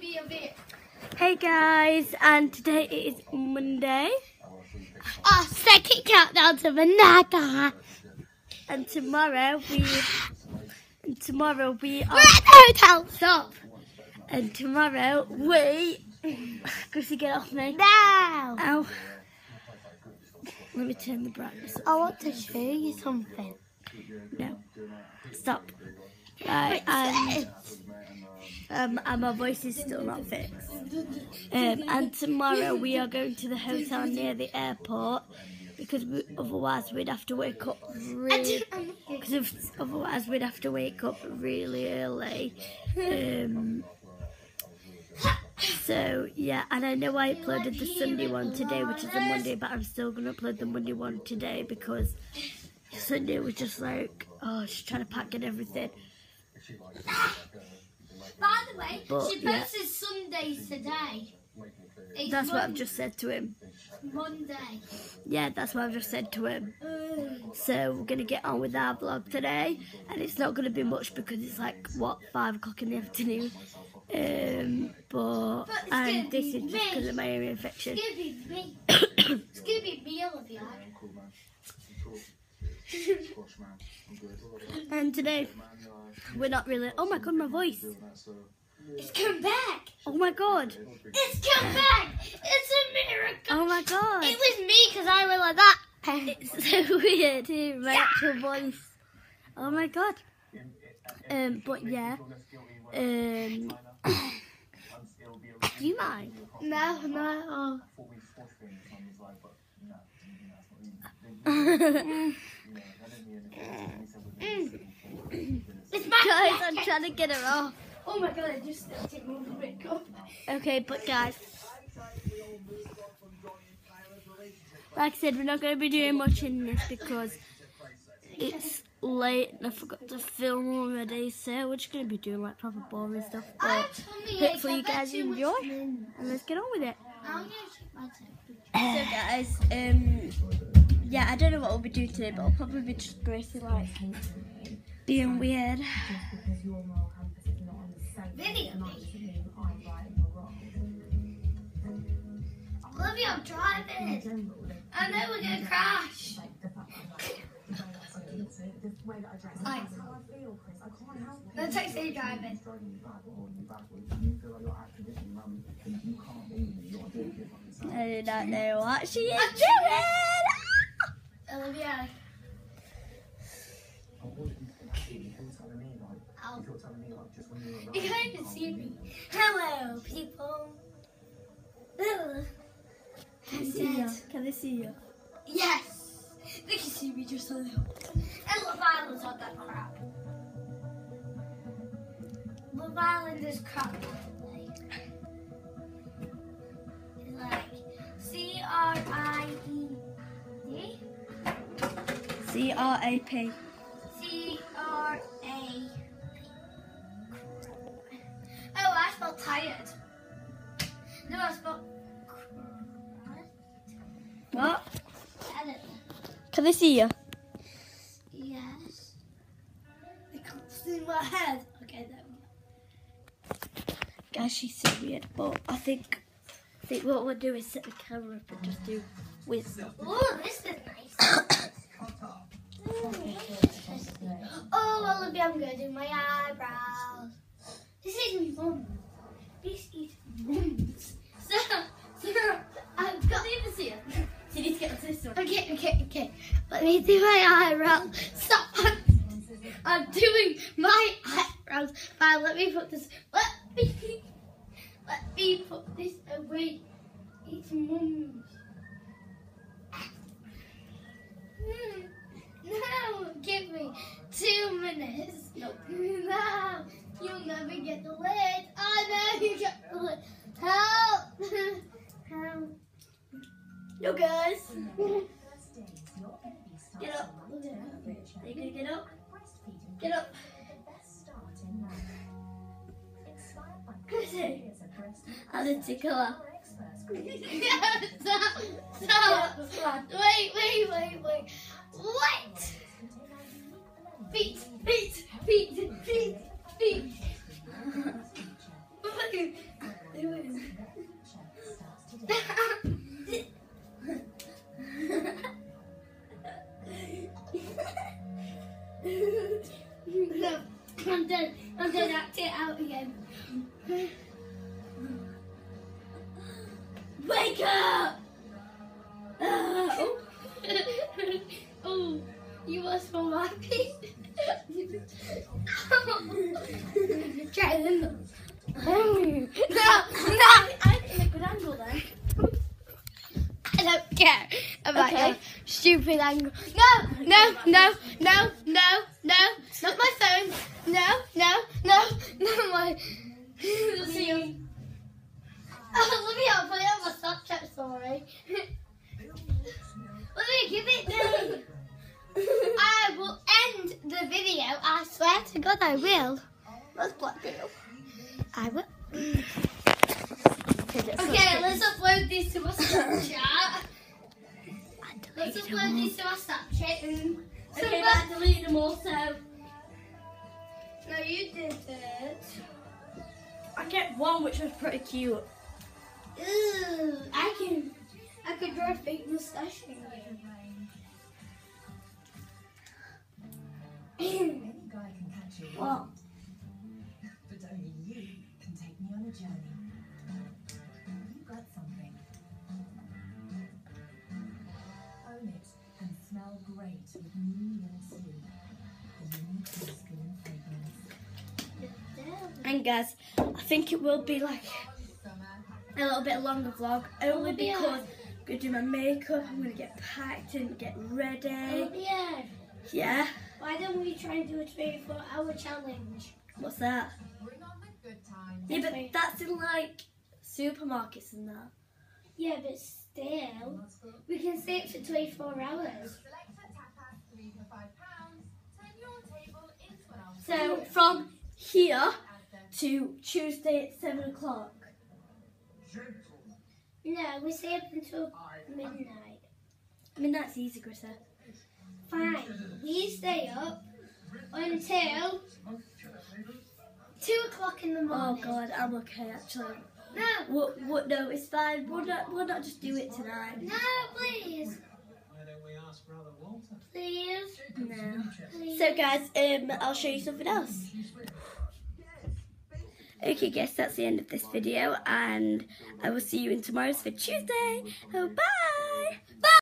be a bit. Hey guys, and today it is Monday, Our second countdown to Menorca. and tomorrow we, and tomorrow we We're at the hotel. Stop. and tomorrow we, Chrissy get off me. Now. Ow. Oh. Let me turn the brightness. I want to show you something. No, stop. Right, um, and um, and my voice is still not fixed. Um, and tomorrow we are going to the hotel near the airport because we, otherwise we'd have to wake up really. Because otherwise we'd have to wake up really early. Um, so yeah, and I know I uploaded the Sunday one today, which is a Monday, but I'm still gonna upload the Monday one today because Sunday was just like, oh, just trying to pack in everything. By the way, But, she yeah. posted Sundays today. It's That's what I've just said to him. Monday. Yeah, that's what I've just said to him. So we're gonna get on with our vlog today, and it's not gonna be much because it's like what five o'clock in the afternoon. Um, but But it's and this be is just because of my ear infection. It's gonna be me. It's gonna be me, Olivia. and today we're not really. Oh my god, my voice! It's come back. Oh my god! It's come back. It's a miracle. Oh my god! It was me because I went like that. It's so weird hearing my actual voice. Oh my god. Um, but yeah. Um, do you mind? No, no. Guys, I'm trying to get it off. Oh my god, I just stepped in my makeup. Okay, but guys, like I said, we're not going to be doing much in this because it's late and I forgot to film already. So we're just going to be doing like proper boring stuff. But hopefully you guys enjoy, and let's get on with it. I'm gonna check my temperature. So guys, um, yeah, I don't know what we'll be doing today, but I'll probably be just basically like being weird. Video. Olivia, I'm driving. I know we're gonna crash. Like, let's take say driving. I do not know what she is doing. Olivia. Ow. You can't even see me. Hello, people. Ugh. Can I see you? Can I see you? Yes! They can see me just a little. And Love Island's not that crap. Love Island is crap. Like C R tired. No, I spelled. What? Edit. Can they see you? Yes. I can't see my head. Okay, there we go. Guys, she's so weird, but I think I think what we'll do is set the camera up and just do wisdom. Oh, this is nice. oh, Olivia, I'm going to do my eyebrows. Okay. Let me do my eyebrows. Stop. I'm doing my eyebrows. Fine, let me put this. Let me. Let me put this away. It's mum's. Hmm. No, give me two minutes. Nope. No, you'll never get the lid. Oh no, you get the lid. Help! Help! No, guys. Get up. I didn't tickle her. stop! Stop! Wait, wait, wait, wait. Done. I'm done. Act it out again. Wake up! Uh, oh. oh, you were so happy. Stupid angle. No, no, no, no, no, no, not my phone. No, no, no, not my. See you. Oh, let me I'll put it on my Snapchat story. let me give it me. I will end the video. I swear to God, I will. That's Black Girl. I will. Okay, let's upload this to my Snapchat. Let's upload this to our Snapchat and Okay, but I deleted them also. No, you did it. I kept one which was pretty cute. Ooh, I can, I could draw a fake mustache in you. Any guy can catch you, What? but only you can take me on a journey. Great with new Mint Tea. The unique skin fragrance. And guys, I think it will be like a little bit longer vlog only Olivia. because I'm gonna do my makeup, I'm gonna get packed and get ready. Olivia, Yeah, why don't we try and do a 24 hour challenge? what's that? Bring on the good times. Yeah, but that's in like supermarkets and that. Yeah, but still, we can stay up for 24 hours. Select a tapas, three for five pounds. Turn your table into an So from here to Tuesday at seven o'clock. No, we stay up until midnight. That's easy, Grissa. Fine, we stay up until 2 o'clock in the oh, morning. Oh god, I'm okay actually. No, What? What? No, it's fine. We'll not. We'll not just do it tonight. no, please. Why don't we ask Brother Walter? Please. No. please. So guys, um, I'll show you something else. Okay, guys, that's the end of this video, and I will see you in tomorrow's for Tuesday. Oh, bye.